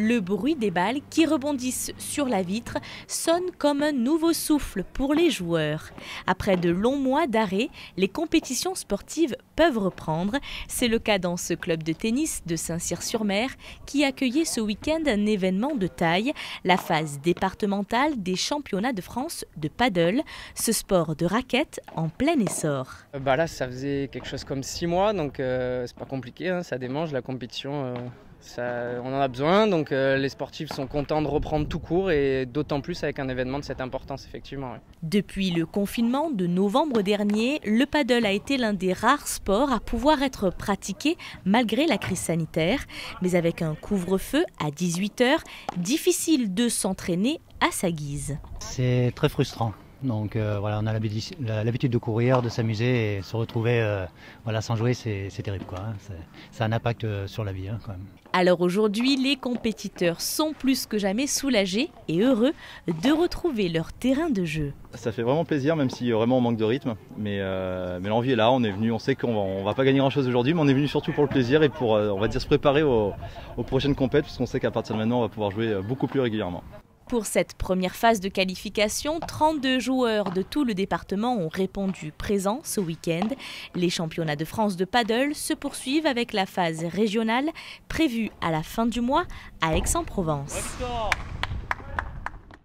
Le bruit des balles qui rebondissent sur la vitre sonne comme un nouveau souffle pour les joueurs. Après de longs mois d'arrêt, les compétitions sportives peuvent reprendre. C'est le cas dans ce club de tennis de Saint-Cyr-sur-Mer qui accueillait ce week-end un événement de taille, la phase départementale des championnats de France de paddle, ce sport de raquette en plein essor. Bah là, ça faisait quelque chose comme six mois, donc euh, c'est pas compliqué, hein, ça démange la compétition. Euh, on en a besoin, donc euh, les sportifs sont contents de reprendre tout court et d'autant plus avec un événement de cette importance, effectivement. Depuis le confinement de novembre dernier, le paddle a été l'un des rares sports à pouvoir être pratiqué malgré la crise sanitaire. Mais avec un couvre-feu à 18h, difficile de s'entraîner à sa guise. C'est très frustrant. Donc euh, voilà, on a l'habitude de courir, de s'amuser et se retrouver euh, voilà, sans jouer, c'est terrible. Quoi, hein. Ça a un impact euh, sur la vie hein, quand même. Alors aujourd'hui, les compétiteurs sont plus que jamais soulagés et heureux de retrouver leur terrain de jeu. Ça fait vraiment plaisir, même si vraiment on manque de rythme. Mais, mais l'envie est là, on est venu, on sait qu'on va, va pas gagner grand chose aujourd'hui, mais on est venu surtout pour le plaisir et pour on va dire se préparer aux, aux prochaines compétitions, puisqu'on sait qu'à partir de maintenant, on va pouvoir jouer beaucoup plus régulièrement. Pour cette première phase de qualification, 32 joueurs de tout le département ont répondu présents ce week-end. Les championnats de France de paddle se poursuivent avec la phase régionale prévue à la fin du mois à Aix-en-Provence.